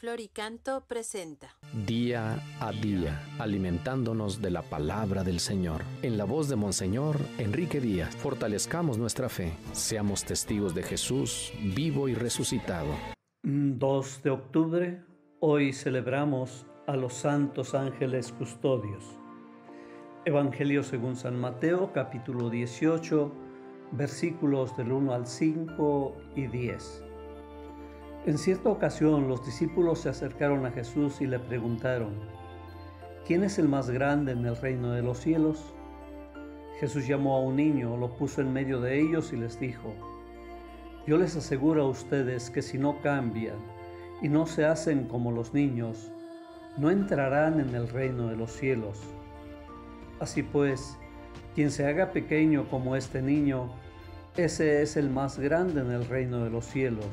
Floricanto presenta Día a día, alimentándonos de la palabra del Señor. En la voz de Monseñor Enrique Díaz, fortalezcamos nuestra fe. Seamos testigos de Jesús vivo y resucitado. 2 de octubre, hoy celebramos a los santos ángeles custodios. Evangelio según San Mateo, capítulo 18, versículos del 1 al 5 y 10. En cierta ocasión los discípulos se acercaron a Jesús y le preguntaron, ¿quién es el más grande en el reino de los cielos? Jesús llamó a un niño, lo puso en medio de ellos y les dijo, yo les aseguro a ustedes que si no cambian y no se hacen como los niños, no entrarán en el reino de los cielos. Así pues, quien se haga pequeño como este niño, ese es el más grande en el reino de los cielos.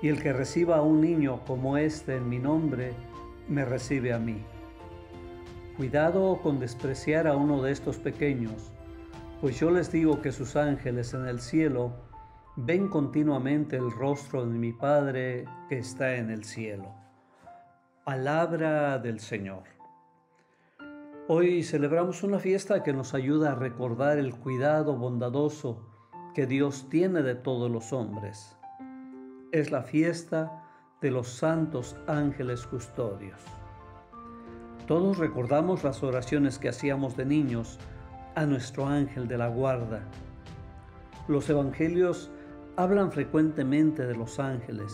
Y el que reciba a un niño como este en mi nombre, me recibe a mí. Cuidado con despreciar a uno de estos pequeños, pues yo les digo que sus ángeles en el cielo ven continuamente el rostro de mi Padre que está en el cielo. Palabra del Señor. Hoy celebramos una fiesta que nos ayuda a recordar el cuidado bondadoso que Dios tiene de todos los hombres es la fiesta de los santos ángeles custodios. Todos recordamos las oraciones que hacíamos de niños a nuestro ángel de la guarda. Los evangelios hablan frecuentemente de los ángeles.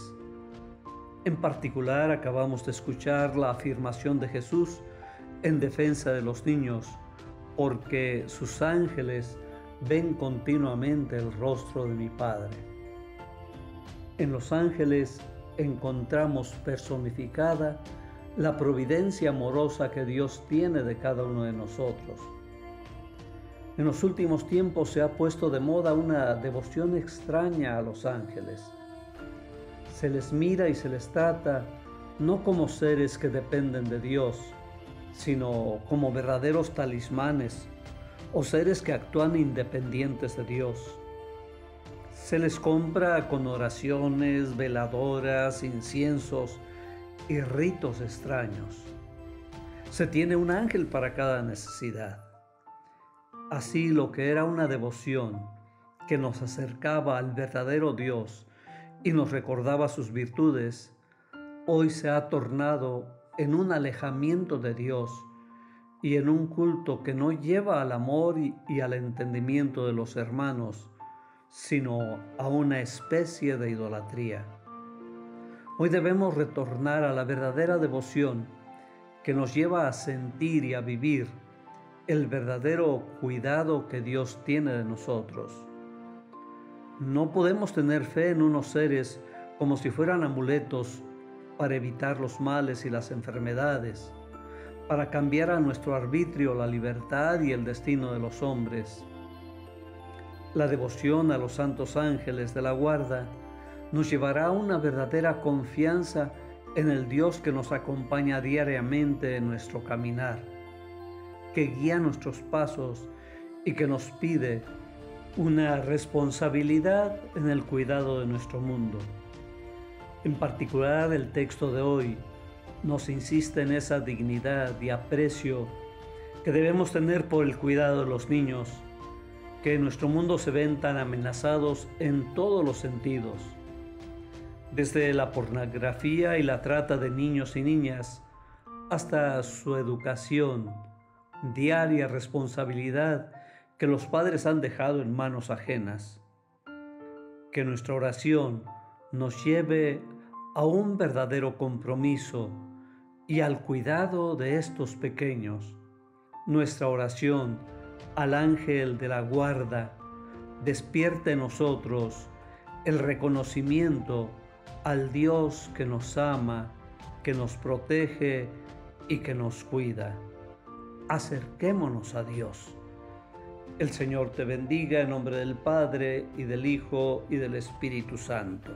En particular acabamos de escuchar la afirmación de Jesús en defensa de los niños, porque sus ángeles ven continuamente el rostro de mi Padre. En los ángeles encontramos personificada la providencia amorosa que Dios tiene de cada uno de nosotros. En los últimos tiempos se ha puesto de moda una devoción extraña a los ángeles. Se les mira y se les trata no como seres que dependen de Dios, sino como verdaderos talismanes o seres que actúan independientes de Dios. Se les compra con oraciones, veladoras, inciensos y ritos extraños. Se tiene un ángel para cada necesidad. Así lo que era una devoción que nos acercaba al verdadero Dios y nos recordaba sus virtudes, hoy se ha tornado en un alejamiento de Dios y en un culto que no lleva al amor y, al entendimiento de los hermanos, sino a una especie de idolatría. Hoy debemos retornar a la verdadera devoción que nos lleva a sentir y a vivir el verdadero cuidado que Dios tiene de nosotros. No podemos tener fe en unos seres como si fueran amuletos para evitar los males y las enfermedades, para cambiar a nuestro arbitrio la libertad y el destino de los hombres la devoción a los santos ángeles de la guarda nos llevará a una verdadera confianza en el Dios que nos acompaña diariamente en nuestro caminar, que guía nuestros pasos y que nos pide una responsabilidad en el cuidado de nuestro mundo. En particular el texto de hoy nos insiste en esa dignidad y aprecio que debemos tener por el cuidado de los niños que en nuestro mundo se ven tan amenazados en todos los sentidos, desde la pornografía y la trata de niños y niñas hasta su educación, diaria responsabilidad que los padres han dejado en manos ajenas. Que nuestra oración nos lleve a un verdadero compromiso y al cuidado de estos pequeños. Nuestra oración al ángel de la guarda, despierte en nosotros el reconocimiento al Dios que nos ama, que nos protege y que nos cuida. Acerquémonos a Dios. El Señor te bendiga en nombre del Padre y del Hijo y del Espíritu Santo.